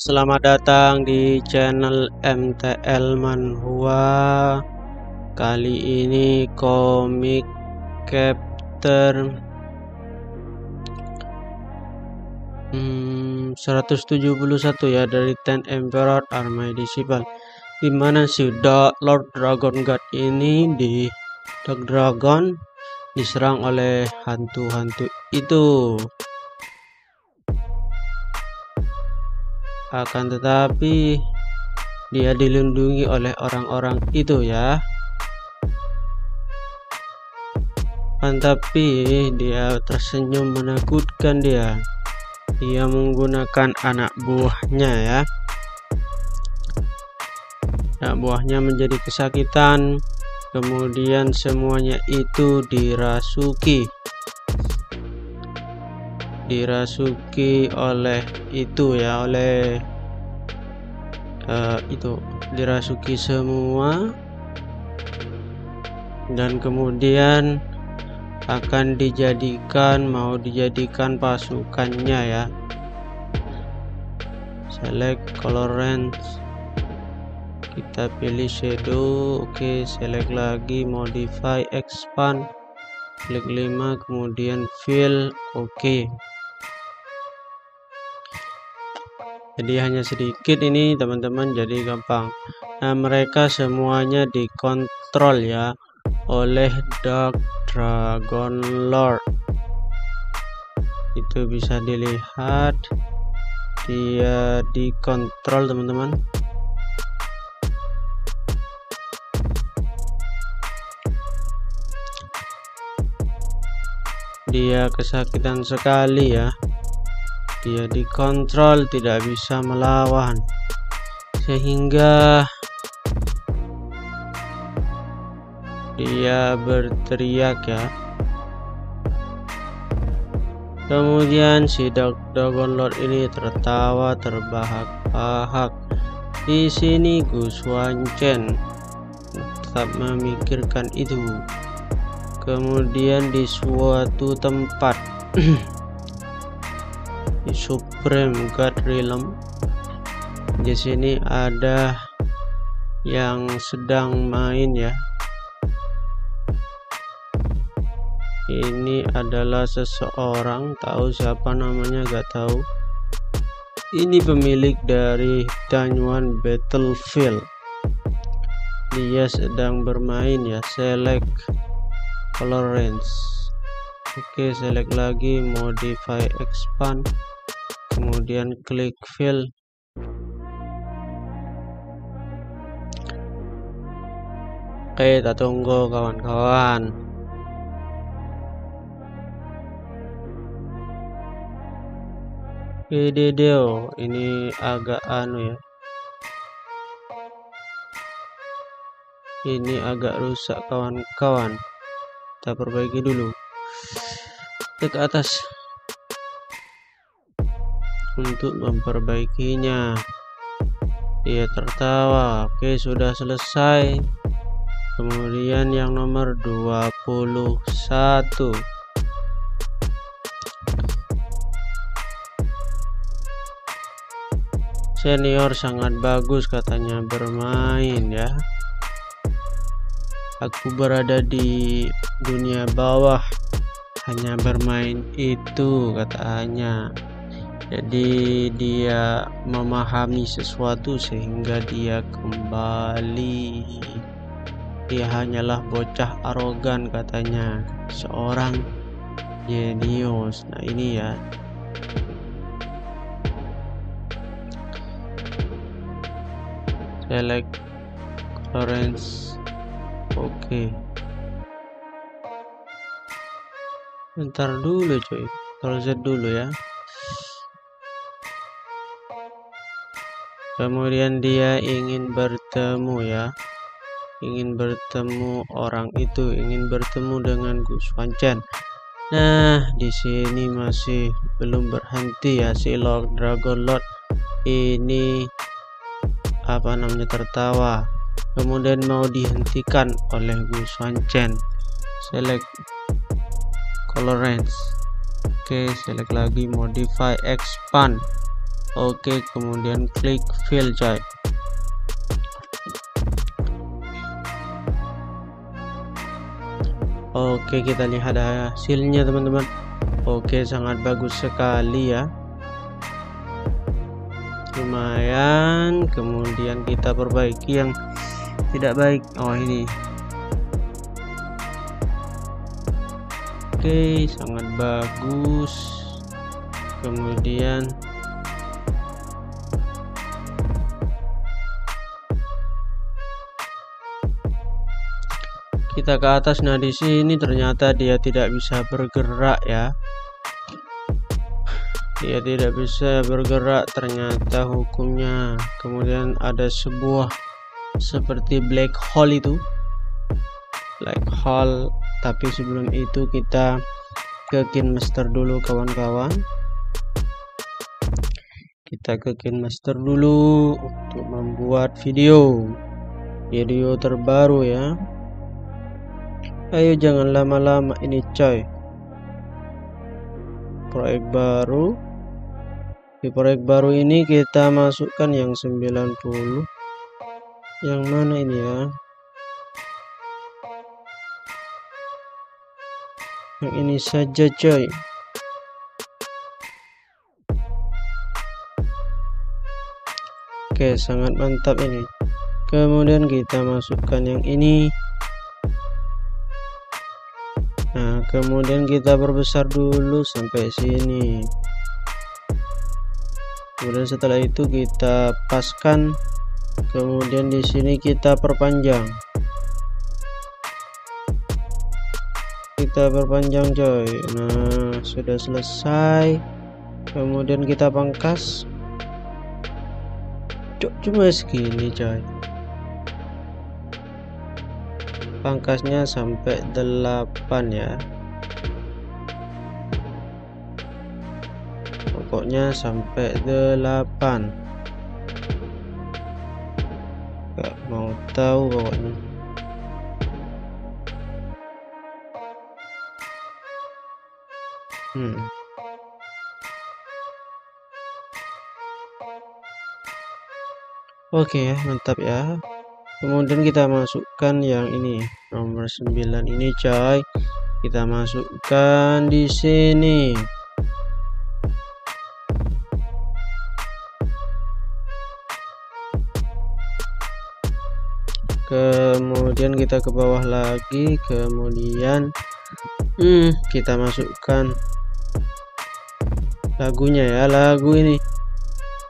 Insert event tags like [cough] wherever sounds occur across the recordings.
Selamat datang di channel MTL Manhua. Kali ini komik chapter hmm, 171 ya dari Ten Emperor Army Disciple Di mana si Lord Dragon God ini di Dark Dragon diserang oleh hantu-hantu itu akan tetapi dia dilindungi oleh orang-orang itu ya. Tapi dia tersenyum menakutkan dia. Dia menggunakan anak buahnya ya. Anak buahnya menjadi kesakitan. Kemudian semuanya itu dirasuki dirasuki oleh itu ya oleh uh, itu dirasuki semua dan kemudian akan dijadikan mau dijadikan pasukannya ya. Select color range. Kita pilih shadow. Oke okay, select lagi modify expand. Klik 5 kemudian fill. Oke. okay. Jadi hanya sedikit ini teman-teman jadi gampang. Nah mereka semuanya dikontrol ya oleh Dark Dragon Lord. Itu bisa dilihat dia dikontrol teman-teman. Dia kesakitan sekali ya dia dikontrol tidak bisa melawan. Sehingga dia berteriak ya. Kemudian si Dragon Lord ini tertawa terbahak-bahak. Di sini Gus Wanchen tetap memikirkan itu. Kemudian di suatu tempat [clears throat] Supreme God Realm. Di sini ada yang sedang main ya. Ini adalah seseorang tahu siapa namanya gak tahu. Ini pemilik dari Danyuan Battlefield. Dia sedang bermain ya. Select color range oke select lagi modify expand kemudian klik fill. Oke kita tunggu kawan-kawan. Video ini agak anu ya. Ini agak rusak kawan-kawan. Kita perbaiki dulu. Ke atas untuk memperbaikinya. Dia tertawa. Oke sudah selesai. Kemudian yang nomor 21 senior sangat bagus katanya bermain ya. Aku berada di dunia bawah. Hanya bermain itu katanya jadi dia memahami sesuatu sehingga dia kembali. Dia hanyalah bocah arogan katanya. Seorang jenius. Nah ini ya. Select orange oke. Okay. bentar dulu cuy. Z dulu ya kemudian dia ingin bertemu ya. Ingin bertemu orang itu ingin bertemu dengan Gus Wanchen nah di sini masih belum berhenti ya si Lord Dragon Lord. Ini apa namanya tertawa. Kemudian mau dihentikan oleh Gus Wanchen select color range oke select lagi modify expand oke kemudian klik fill coy. Oke kita lihat hasilnya teman-teman. Oke sangat bagus sekali ya. Lumayan. Kemudian kita perbaiki yang tidak baik. Oh ini. Oke sangat bagus. Kemudian kita ke atas. Nah di sini ternyata dia tidak bisa bergerak ya. Dia tidak bisa bergerak ternyata hukumnya. Kemudian ada sebuah seperti black hole itu. Black hole. Tapi sebelum itu kita ke master dulu kawan-kawan. Kita ke master dulu untuk membuat video. Video terbaru ya Ayo jangan lama-lama ini coy. Proyek baru. Di proyek baru ini kita masukkan yang 90 Yang mana ini ya? Yang ini saja coy. Oke sangat mantap ini. Kemudian kita masukkan yang ini kemudian kita perbesar dulu sampai sini. Kemudian setelah itu kita paskan. Kemudian di sini kita perpanjang. Kita perpanjang coy. Nah sudah selesai. Kemudian kita pangkas. Cuma segini coy. Pangkasnya sampai 8 ya pokoknya sampai 8 gak mau tahu pokoknya. Hmm. Oke okay, ya mantap ya. Kemudian kita masukkan yang ini nomor 9 ini coy. Kita masukkan di sini kemudian kita ke bawah lagi kemudian hmm, kita masukkan lagunya ya lagu ini.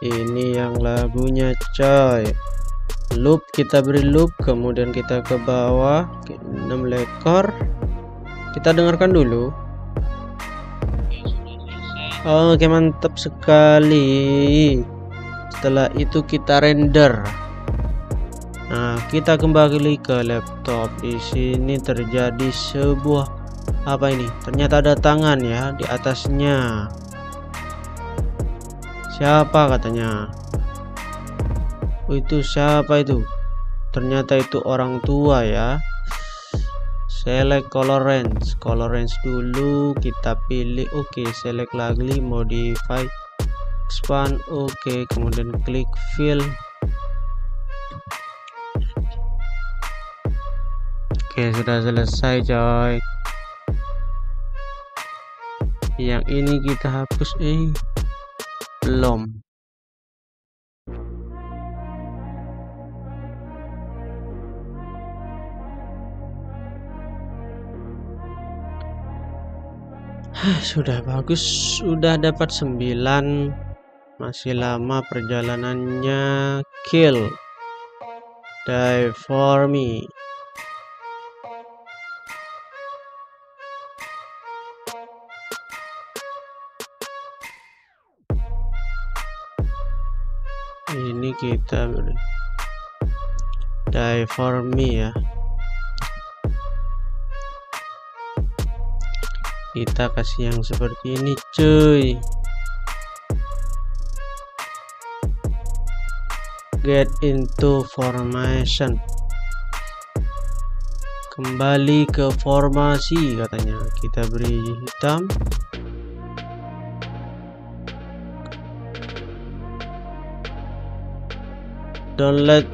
Ini yang lagunya coy. Loop kita beri loop kemudian kita ke bawah 6 lekor. Kita dengarkan dulu. Oke mantap sekali. Setelah itu kita render nah kita kembali ke laptop. Di sini terjadi sebuah apa ini? Ternyata ada tangan ya di atasnya. Siapa katanya? Oh, itu siapa itu? Ternyata itu orang tua ya. Select color range. Color range dulu kita pilih. Oke okay, select lagi modify expand. Oke okay. kemudian klik fill oke sudah selesai coy. Yang ini kita hapus eh. Belum. Sudah bagus. Sudah dapat 9 masih lama perjalanannya. Kill. Die for me ini kita die for me ya. Kita kasih yang seperti ini cuy. Get into formation. Kembali ke formasi katanya. Kita beri hitam let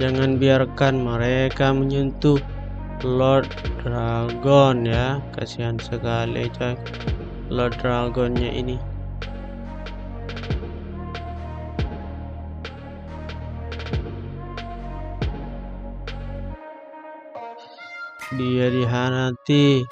jangan biarkan mereka menyentuh Lord Dragon ya. Kasihan sekali coy Lord Dragonnya ini. Dia dihanati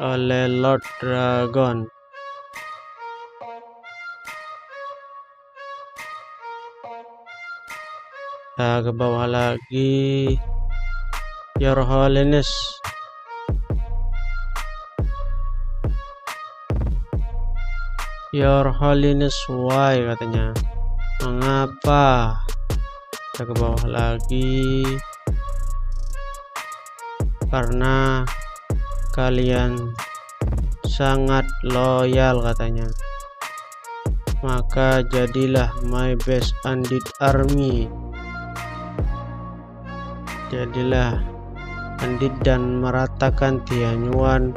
oleh Lord Dragon kita ke bawah lagi. Your Holiness Your Holiness why katanya. Mengapa? Kita ke bawah lagi. Karena kalian sangat loyal katanya. Maka jadilah my best undead army jadilah andit dan meratakan Tianyuan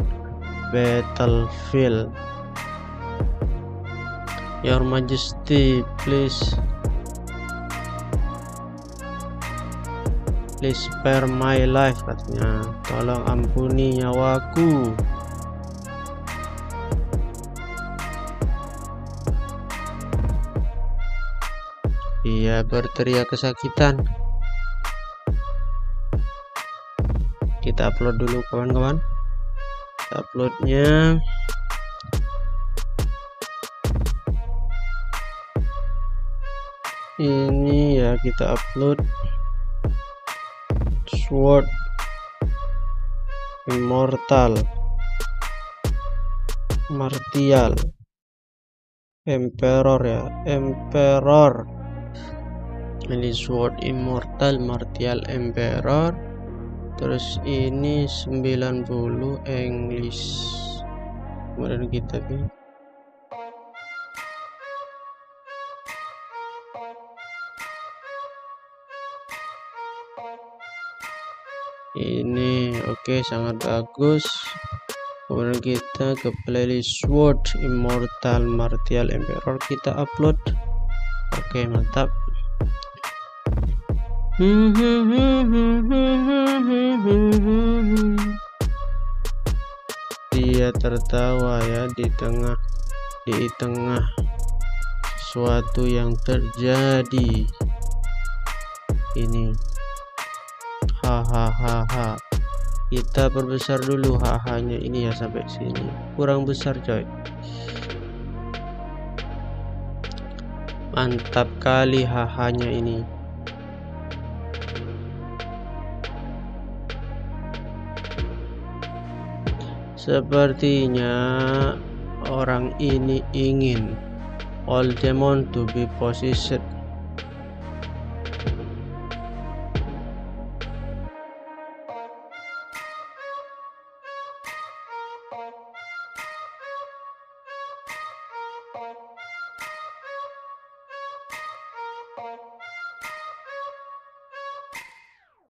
battlefield. Your Majesty please. Please spare my life katanya. Tolong ampuni nyawaku. Ia berteriak kesakitan kita upload dulu kawan-kawan. Uploadnya. Ini ya kita upload sword immortal. Martial. Emperor ya emperor. Ini sword immortal martial emperor terus ini 90 English. Kemudian kita pilih. Ini oke okay, sangat bagus. Kemudian kita ke playlist sword immortal martial emperor. Kita upload. Oke okay, mantap dia tertawa ya di tengah di tengah suatu yang terjadi. Ini. Hahaha kita perbesar dulu hahanya ini ya sampai sini. Kurang besar coy. Mantap kali hahanya ini Sepertinya orang ini ingin all demon to be possessed